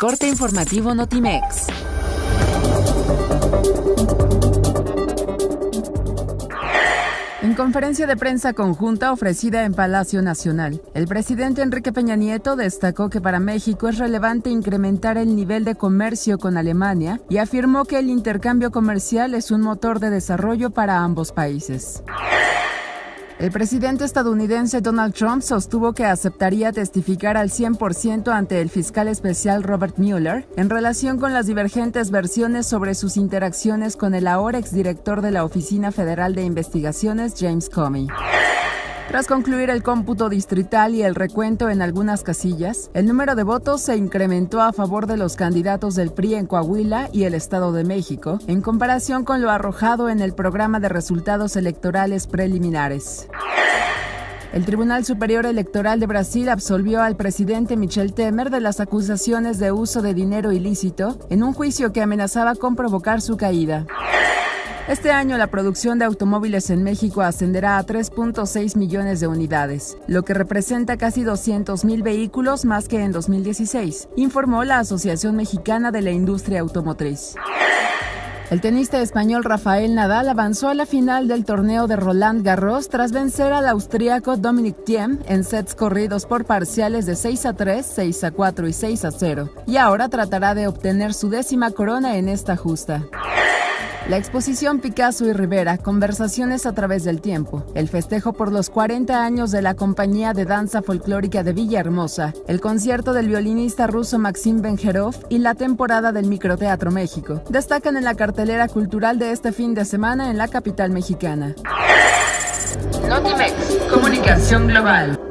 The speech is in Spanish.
Corte informativo Notimex. En conferencia de prensa conjunta ofrecida en Palacio Nacional, el presidente Enrique Peña Nieto destacó que para México es relevante incrementar el nivel de comercio con Alemania y afirmó que el intercambio comercial es un motor de desarrollo para ambos países. El presidente estadounidense Donald Trump sostuvo que aceptaría testificar al 100% ante el fiscal especial Robert Mueller en relación con las divergentes versiones sobre sus interacciones con el ahora exdirector de la Oficina Federal de Investigaciones, James Comey. Tras concluir el cómputo distrital y el recuento en algunas casillas, el número de votos se incrementó a favor de los candidatos del PRI en Coahuila y el Estado de México, en comparación con lo arrojado en el programa de resultados electorales preliminares. El Tribunal Superior Electoral de Brasil absolvió al presidente Michel Temer de las acusaciones de uso de dinero ilícito en un juicio que amenazaba con provocar su caída. Este año la producción de automóviles en México ascenderá a 3.6 millones de unidades, lo que representa casi 200 mil vehículos más que en 2016, informó la Asociación Mexicana de la Industria Automotriz. El tenista español Rafael Nadal avanzó a la final del torneo de Roland Garros tras vencer al austríaco Dominic Thiem en sets corridos por parciales de 6 a 3, 6 a 4 y 6 a 0, y ahora tratará de obtener su décima corona en esta justa. La exposición Picasso y Rivera, Conversaciones a través del tiempo, el festejo por los 40 años de la compañía de danza folclórica de Villahermosa, el concierto del violinista ruso Maxim Benjerov y la temporada del Microteatro México, destacan en la cartelera cultural de este fin de semana en la capital mexicana. Notimex, Comunicación Global.